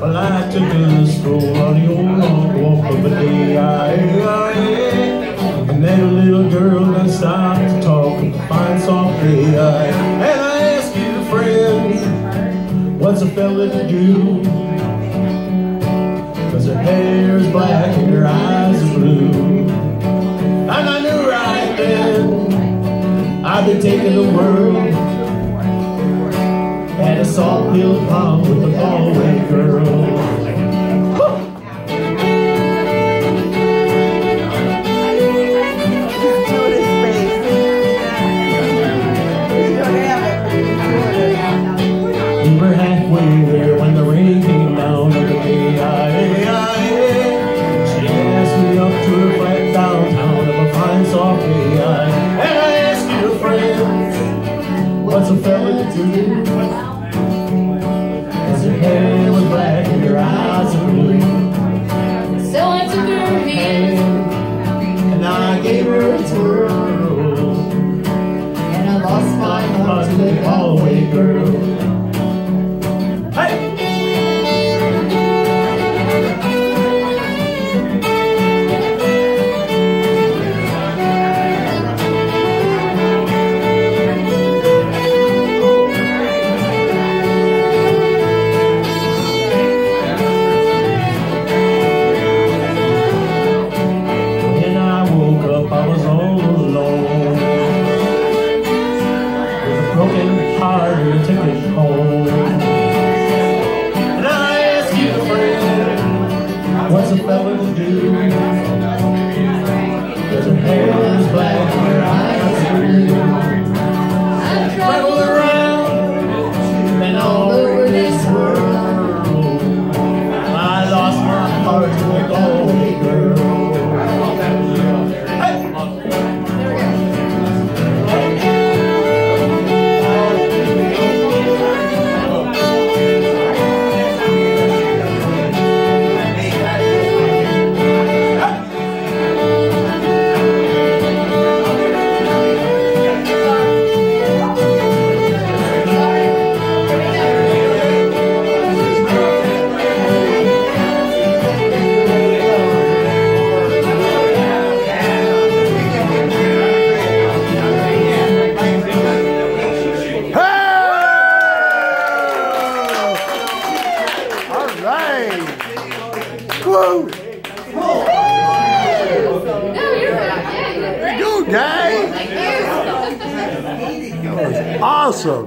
Well, I took a stroll on the old long walk of a day, I, what's a fella to do? Cause her hair is black and her eyes are blue. And I knew right then I'd been taking the world at a salt hill pond with a girl. Downtown of a fine soft day And I asked you, friend, what's a fella to do? A fella do? Right. Woo. No, you're right. Yeah, you're great. Go, guys. Awesome.